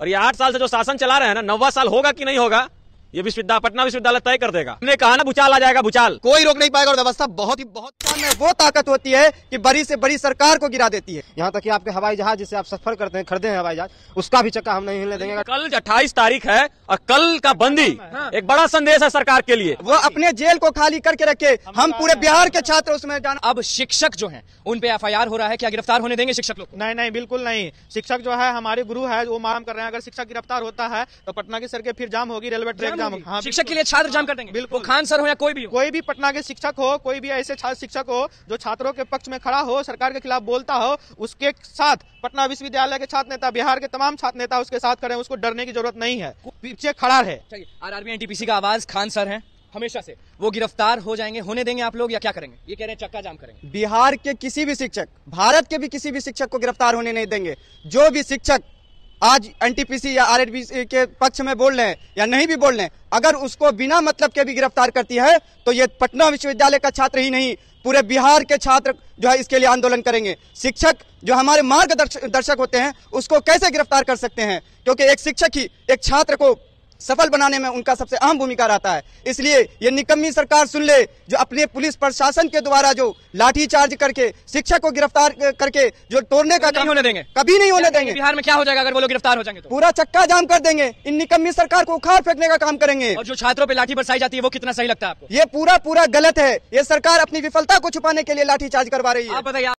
और ये आठ साल से जो शासन चला रहे हैं ना, नौवा साल होगा कि नहीं होगा? ये विश्वविद्यालय पटना विश्वविद्यालय तय कर देगा। हमने कहा ना भूचाल आ जाएगा भूचाल। कोई रोक नहीं पाएगा और व्यवस्था बहुत ही बहुत में वो ताकत होती है कि बड़ी से बड़ी सरकार को गिरा देती है। यहाँ तक कि आपके हवाई जहाज़ जिसे आप सफ़र करते हैं खरीदे हैं हवाई जहाज़ उसका भी चक्का हम नहीं हिलने देंगे। कल अट्ठाईस तारीख है और कल का बंदी एक बड़ा संदेश है सरकार के लिए। वो अपने जेल को खाली करके रखे। हम पूरे बिहार के छात्र उसमें जाना अब शिक्षक जो हैं उन पे एफआईआर हो रहा है क्या गिरफ़्तार होने देंगे शिक्षक लोग? नहीं नहीं बिल्कुल नहीं। शिक्षक जो है हमारे गुरु है वो मांग कर रहे हैं अगर शिक्षक गिरफ़्तार होता है तो पटना की सड़कें फिर जाम होगी रेलवे ट्रैक जाम हाँ, शिक्षक के लिए छात्र जाम कर देंगे। बिल्कुल। खान सर हो या कोई भी हो। कोई भी पटना के शिक्षक हो कोई भी ऐसे छात्र शिक्षक हो जो छात्रों के पक्ष में खड़ा हो सरकार के खिलाफ बोलता हो उसके साथ पटना विश्वविद्यालय के छात्र नेता बिहार के तमाम छात्र नेता उसके साथ खड़े उसको डरने की ज़रूरत नहीं है। पीछे खड़ा है आरआरबी एनटीपीसी का आवाज़ खान सर हैं। हमेशा से। वो गिरफ़्तार हो जाएँगे होने देंगे आप लोग या क्या करेंगे? ये कह रहे हैं चक्का जाम करेंगे। बिहार के किसी भी शिक्षक भारत के भी किसी भी शिक्षक को गिरफ़्तार होने नहीं देंगे। जो भी शिक्षक आज एनटीपीसी या आरएडबीसी के पक्ष में बोल रहे हैं या नहीं भी बोल रहे हैं, अगर उसको बिना मतलब के भी गिरफ़्तार करती है तो ये पटना विश्वविद्यालय का छात्र ही नहीं, पूरे बिहार के छात्र जो है इसके लिए आंदोलन करेंगे। शिक्षक जो हमारे मार्गदर्शक होते हैं, उसको कैसे गिरफ़्तार कर सकते हैं? क्योंकि एक शिक्षक ही, एक छात्र को सफल बनाने में उनका सबसे अहम भूमिका रहता है। इसलिए ये निकम्मी सरकार सुन ले जो अपने पुलिस प्रशासन के द्वारा जो लाठी चार्ज करके शिक्षक को गिरफ़्तार करके जो तोड़ने का काम होने देंगे। कभी नहीं होने देंगे। बिहार में क्या हो जाएगा अगर वो लोग गिरफ़्तार हो जाएँगे तो? पूरा चक्का जाम कर देंगे। इन निकम्मी सरकार को उखाड़ फेंकने का काम करेंगे। और जो छात्रों पे लाठी बरसाई जाती है वो कितना सही लगता है आपको? ये पूरा पूरा गलत है। ये सरकार अपनी विफलता को छुपाने के लिए लाठी चार्ज करवा रही है।